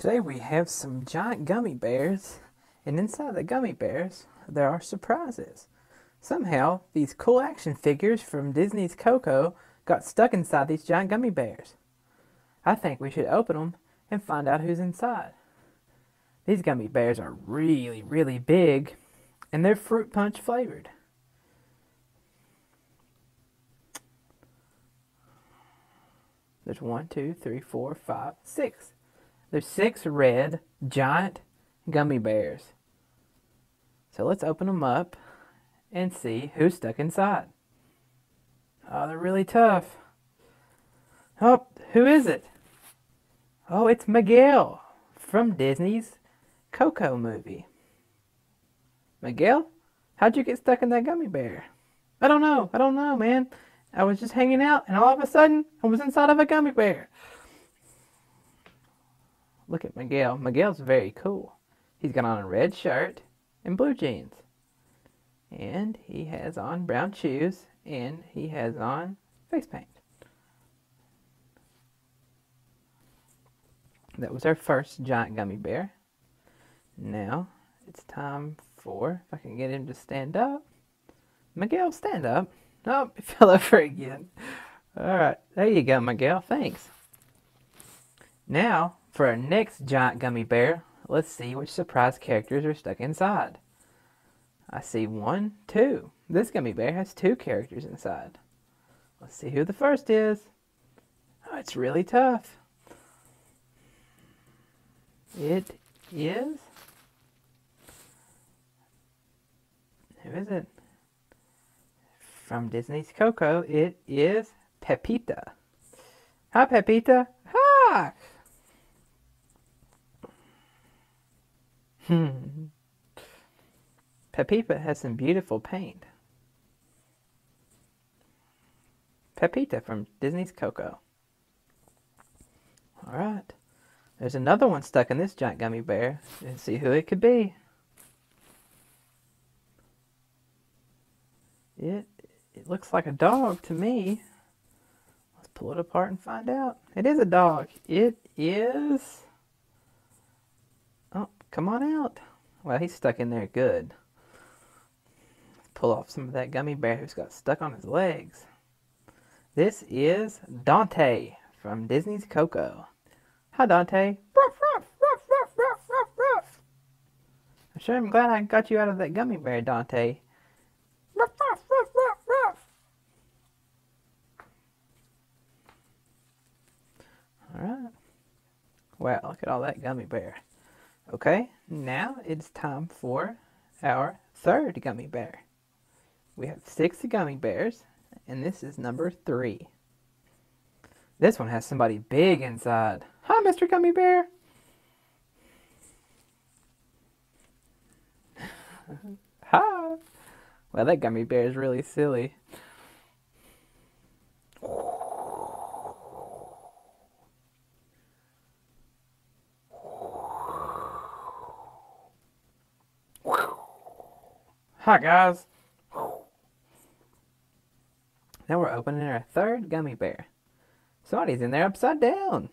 Today we have some giant gummy bears, and inside the gummy bears there are surprises. Somehow, these cool action figures from Disney's Coco got stuck inside these giant gummy bears. I think we should open them and find out who's inside. These gummy bears are really, really big, and they're fruit punch flavored. There's one, two, three, four, five, six. There's six red giant gummy bears. So let's open them up and see who's stuck inside. Oh, they're really tough. Oh, who is it? Oh, it's Miguel from Disney's Coco movie. Miguel, how'd you get stuck in that gummy bear? I don't know. I don't know, man. I was just hanging out, and all of a sudden, I was inside of a gummy bear. Look at Miguel. Miguel's very cool. He's got on a red shirt and blue jeans. And he has on brown shoes, and he has on face paint. That was our first giant gummy bear. Now, it's time for, if I can get him to stand up. Miguel, stand up. Oh, he fell over again. All right, there you go, Miguel. Thanks. Now, for our next giant gummy bear, let's see which surprise characters are stuck inside. I see one, two. This gummy bear has two characters inside. Let's see who the first is. Oh, it's really tough. It is. Who is it? From Disney's Coco, it is Pepita. Hi, Pepita. Hi. Hmm. Pepita has some beautiful paint. Pepita from Disney's Coco. Alright. There's another one stuck in this giant gummy bear. Let's see who it could be. It it looks like a dog to me. Let's pull it apart and find out. It is a dog. It is come on out. Well, he's stuck in there good. Let's pull off some of that gummy bear who's got stuck on his legs. This is Dante from Disney's Coco. Hi, Dante. Ruff, ruff, ruff, ruff, ruff, ruff, ruff. I'm sure I'm glad I got you out of that gummy bear, Dante. Ruff, ruff, ruff, ruff, ruff. Alright. Wow, look at all that gummy bear. Okay, now it's time for our third gummy bear. We have six gummy bears, and this is number three. This one has somebody big inside. Hi, Mr. Gummy Bear. Hi. Well, that gummy bear is really silly. Hi, guys. Now we're opening our third gummy bear. Somebody's in there upside down.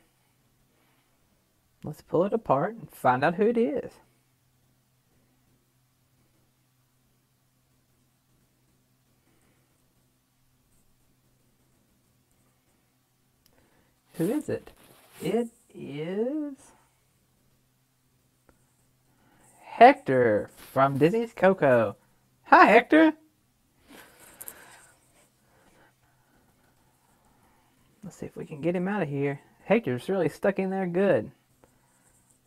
Let's pull it apart and find out who it is. Who is it? It is Hector from Disney's Coco. Hi, Hector. Let's see if we can get him out of here. Hector's really stuck in there good.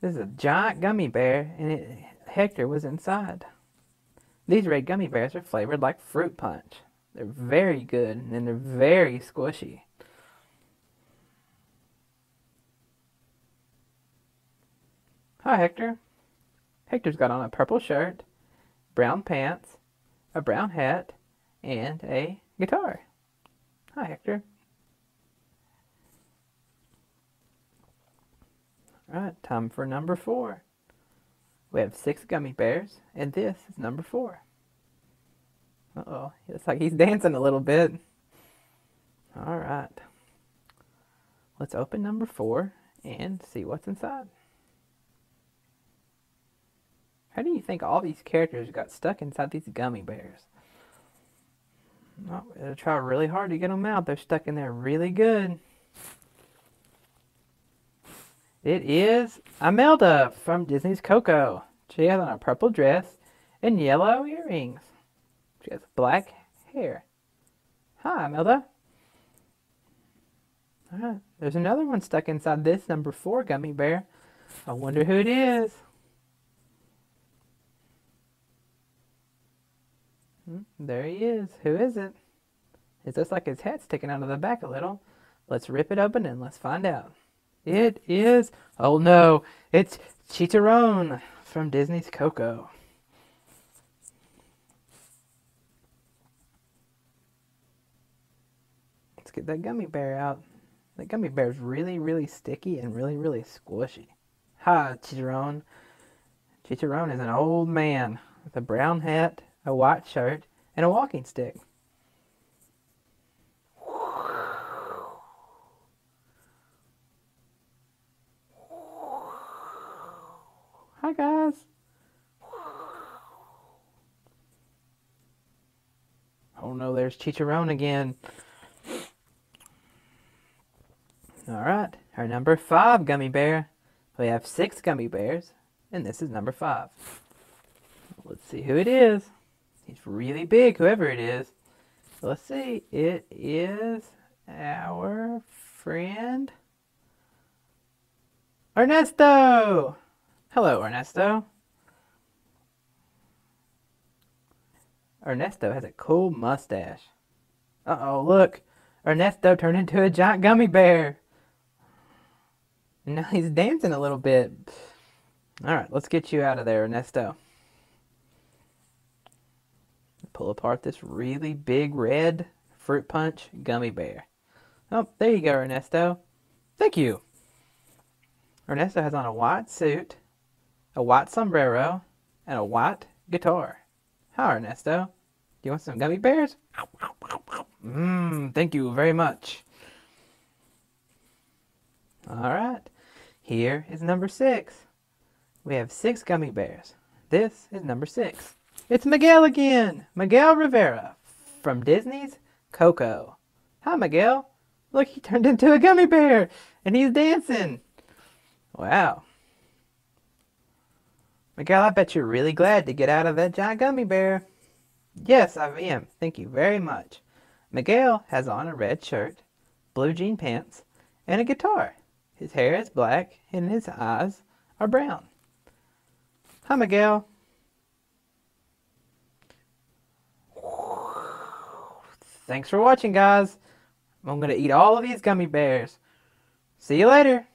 This is a giant gummy bear, and it, Hector was inside. These red gummy bears are flavored like fruit punch. They're very good, and they're very squishy. Hi, Hector. Hector's got on a purple shirt, brown pants, a brown hat, and a guitar. Hi, Hector. Alright, time for number four. We have six gummy bears, and this is number four. Uh-oh, looks like he's dancing a little bit. Alright. Let's open number four and see what's inside. Think all these characters got stuck inside these gummy bears. Oh, it'll try really hard to get them out. They're stuck in there really good. It is Imelda from Disney's Coco. She has on a purple dress and yellow earrings. She has black hair. Hi, Imelda. Alright, there's another one stuck inside this number four gummy bear. I wonder who it is. Mm-hmm. there he is. Who is it? It looks like his head's sticking out of the back a little. Let's rip it open and let's find out. It is, oh no, it's Chicharron from Disney's Coco. Let's get that gummy bear out. That gummy bear is really, really sticky and really, really squishy. Hi, Chicharron. Chicharron is an old man with a brown hat, a white shirt, and a walking stick. Hi, guys. Oh no, there's Chicharron again. All right, our number five gummy bear. We have six gummy bears, and this is number five. Let's see who it is. He's really big, whoever it is. Let's see. It is our friend Ernesto. Hello, Ernesto. Ernesto has a cool mustache. Uh-oh, look. Ernesto turned into a giant gummy bear. Now he's dancing a little bit. All right, let's get you out of there, Ernesto. Pull apart this really big red fruit punch gummy bear. Oh, there you go, Ernesto. Thank you. Ernesto has on a white suit, a white sombrero, and a white guitar. Hi, Ernesto. Do you want some gummy bears? Mmm, thank you very much. All right, here is number six. We have six gummy bears. This is number six. It's Miguel again, Miguel Rivera from Disney's Coco. Hi, Miguel. Look, he turned into a gummy bear and he's dancing. Wow. Miguel, I bet you're really glad to get out of that giant gummy bear. Yes, I am. Thank you very much. Miguel has on a red shirt, blue jean pants, and a guitar. His hair is black and his eyes are brown. Hi, Miguel. Thanks for watching, guys. I'm going to eat all of these gummy bears. See you later.